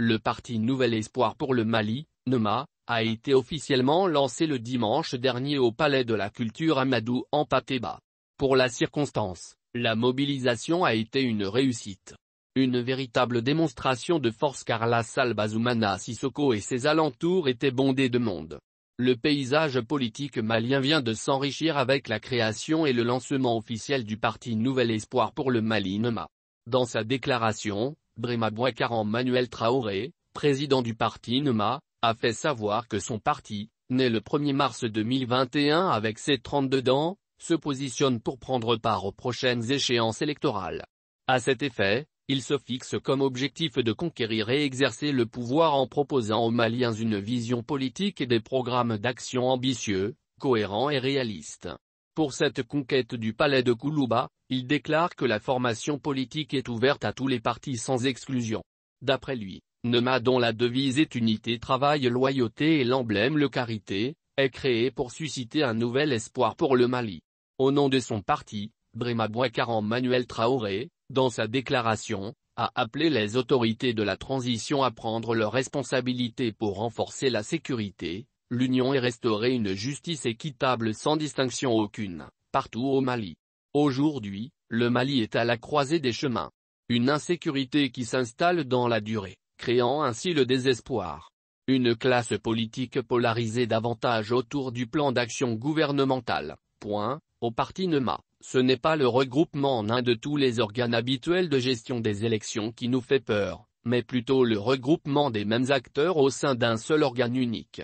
Le parti Nouvel Espoir pour le Mali, NEMA, a été officiellement lancé le dimanche dernier au Palais de la Culture Amadou en Patéba. Pour la circonstance, la mobilisation a été une réussite. Une véritable démonstration de force car la salle Bazoumana Sissoko et ses alentours étaient bondés de monde. Le paysage politique malien vient de s'enrichir avec la création et le lancement officiel du parti Nouvel Espoir pour le Mali NEMA. Dans sa déclaration, Brema Bouakaran Manuel Traoré, président du parti NEMA, a fait savoir que son parti, né le 1er mars 2021 avec ses 32 dents, se positionne pour prendre part aux prochaines échéances électorales. À cet effet, il se fixe comme objectif de conquérir et exercer le pouvoir en proposant aux Maliens une vision politique et des programmes d'action ambitieux, cohérents et réalistes. Pour cette conquête du palais de Koulouba, il déclare que la formation politique est ouverte à tous les partis sans exclusion. D'après lui, Nema dont la devise est unité travail loyauté et l'emblème le carité, est créé pour susciter un nouvel espoir pour le Mali. Au nom de son parti, Brema Bouakaran Manuel Traoré, dans sa déclaration, a appelé les autorités de la transition à prendre leurs responsabilités pour renforcer la sécurité, l'union et restaurer une justice équitable sans distinction aucune, partout au Mali. Aujourd'hui, le Mali est à la croisée des chemins. Une insécurité qui s'installe dans la durée, créant ainsi le désespoir. Une classe politique polarisée davantage autour du plan d'action gouvernemental. Point, au parti NEMA. Ce n'est pas le regroupement en un de tous les organes habituels de gestion des élections qui nous fait peur, mais plutôt le regroupement des mêmes acteurs au sein d'un seul organe unique.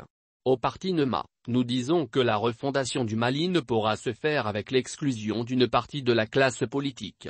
Au parti NEMA, nous disons que la refondation du Mali ne pourra se faire avec l'exclusion d'une partie de la classe politique.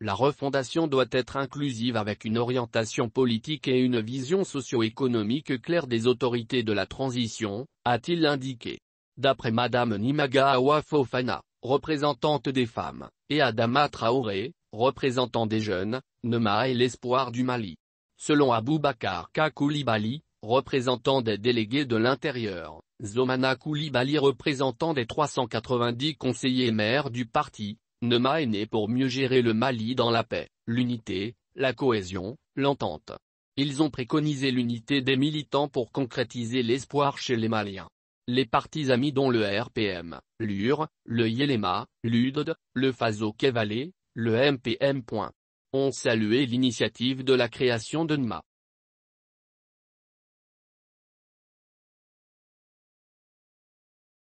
La refondation doit être inclusive avec une orientation politique et une vision socio-économique claire des autorités de la transition, a-t-il indiqué. D'après Madame Nimaga Awafofana, représentante des femmes, et Adama Traoré, représentant des jeunes, Nema est l'espoir du Mali. Selon Aboubakar Kakoulibaly, représentant des délégués de l'intérieur, Zomana Koulibaly représentant des 390 conseillers maires du parti, Nema est né pour mieux gérer le Mali dans la paix, l'unité, la cohésion, l'entente. Ils ont préconisé l'unité des militants pour concrétiser l'espoir chez les Maliens. Les partis amis dont le RPM, l'UR, le Yelema, l'UDD, le Faso Kevalé, le MPM. ont salué l'initiative de la création de NMA.